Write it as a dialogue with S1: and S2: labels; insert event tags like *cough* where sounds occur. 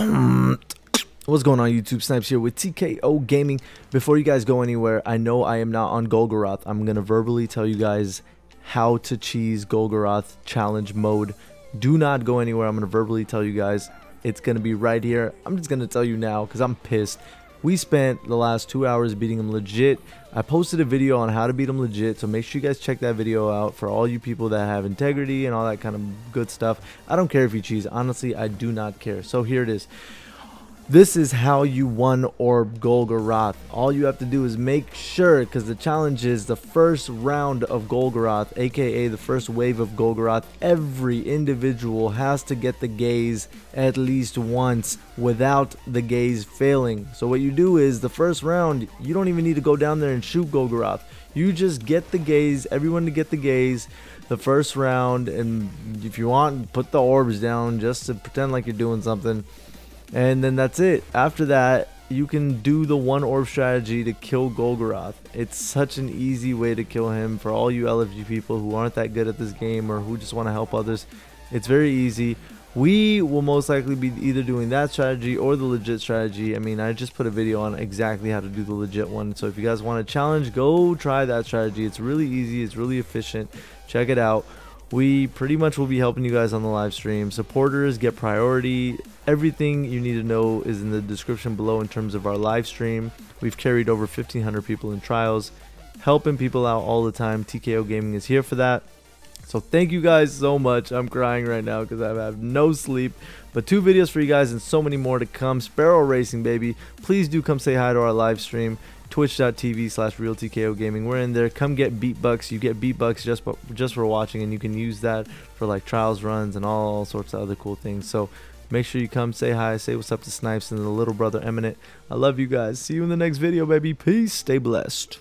S1: Um, *tsk* what's going on YouTube? Snipes here with TKO Gaming. Before you guys go anywhere, I know I am not on Golgoroth. I'm going to verbally tell you guys how to cheese Golgoroth challenge mode. Do not go anywhere. I'm going to verbally tell you guys. It's going to be right here. I'm just going to tell you now because I'm pissed. We spent the last two hours beating him legit. I posted a video on how to beat him legit, so make sure you guys check that video out for all you people that have integrity and all that kind of good stuff. I don't care if you cheese. Honestly, I do not care. So here it is. This is how you one Orb Golgoroth. All you have to do is make sure, because the challenge is the first round of Golgoroth, aka the first wave of Golgoroth, every individual has to get the gaze at least once without the gaze failing. So what you do is the first round, you don't even need to go down there and shoot Golgoroth. You just get the gaze, everyone to get the gaze the first round, and if you want, put the orbs down just to pretend like you're doing something and then that's it. After that, you can do the one orb strategy to kill Golgoroth. It's such an easy way to kill him for all you LFG people who aren't that good at this game or who just want to help others. It's very easy. We will most likely be either doing that strategy or the legit strategy. I mean, I just put a video on exactly how to do the legit one. So if you guys want a challenge, go try that strategy. It's really easy. It's really efficient. Check it out. We pretty much will be helping you guys on the live stream. Supporters get priority. Everything you need to know is in the description below in terms of our live stream. We've carried over 1,500 people in trials, helping people out all the time. TKO Gaming is here for that. So thank you guys so much. I'm crying right now because I have no sleep. But two videos for you guys and so many more to come. Sparrow Racing, baby. Please do come say hi to our live stream twitch.tv slash realtko gaming we're in there. Come get beat bucks. You get beat bucks just just for watching and you can use that for like trials runs and all sorts of other cool things. So make sure you come say hi. Say what's up to snipes and the little brother eminent. I love you guys. See you in the next video baby. Peace. Stay blessed